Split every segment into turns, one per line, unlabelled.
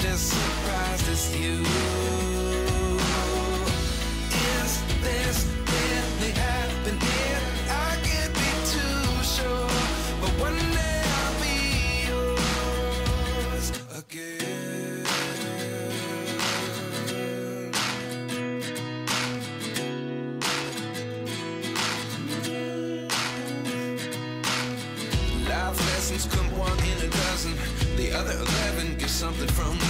just surprised as you. Is this really happening? I can't be too sure, but one day I'll be yours again. Life lessons come one in a dozen. The other eleven get something from nothing.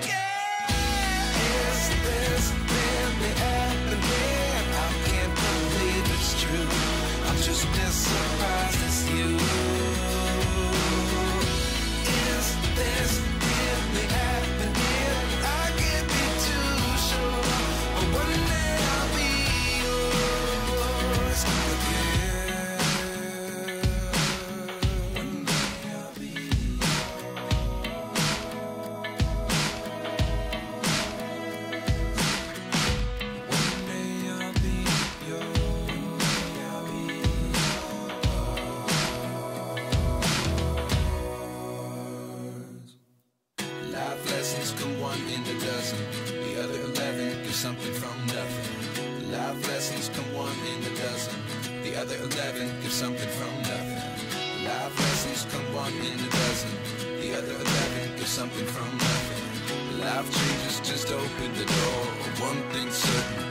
Life lessons come one in a dozen. The other eleven give something from nothing. Life lessons come one in a dozen. The other eleven give something from nothing. Life changes just open the door. One thing's certain,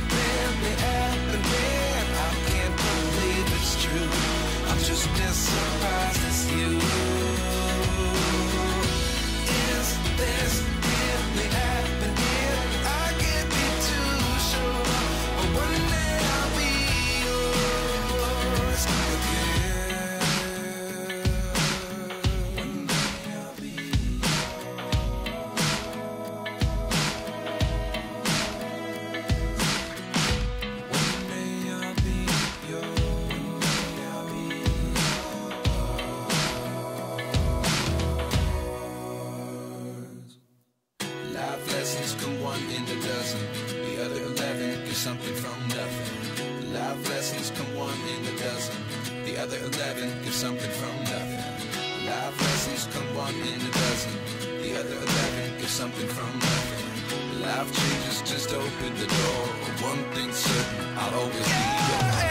The other eleven get something from nothing. Life lessons come one in a dozen. The other eleven get something from nothing. Life changes just open the door. One thing's certain, I'll always be yours.